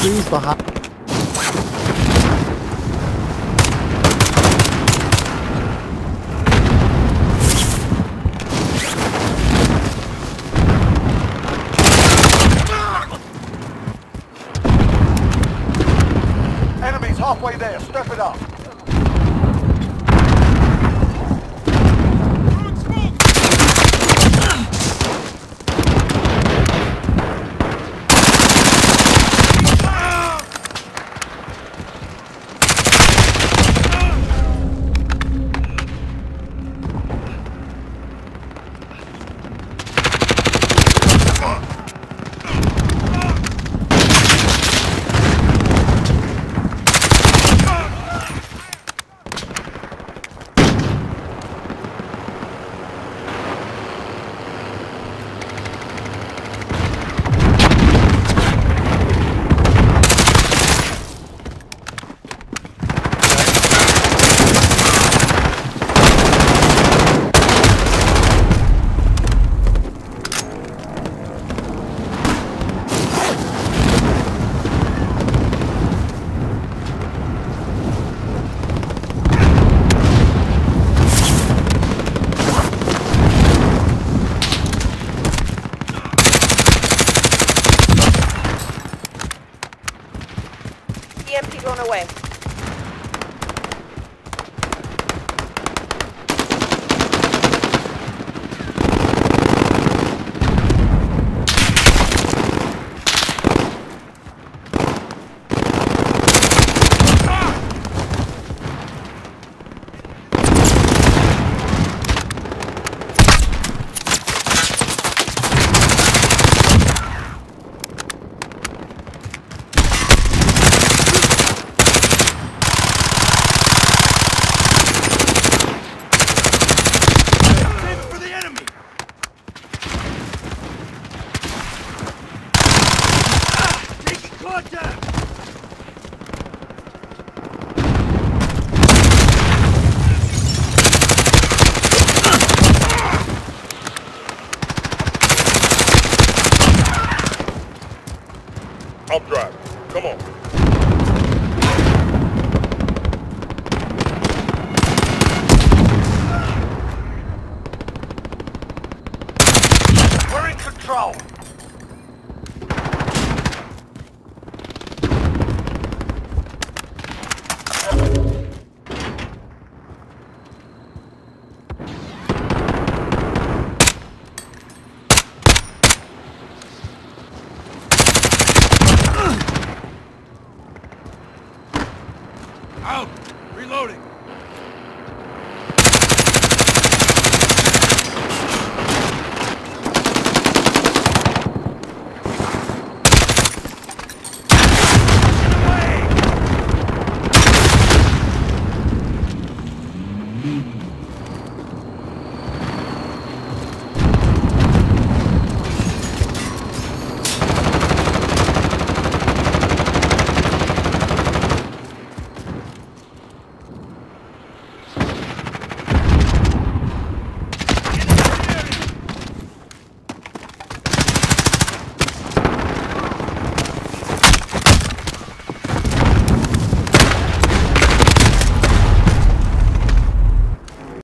trees behind. Enemies halfway there. Step it up. EMP going away. I'll drive. Come on. Out! Reloading!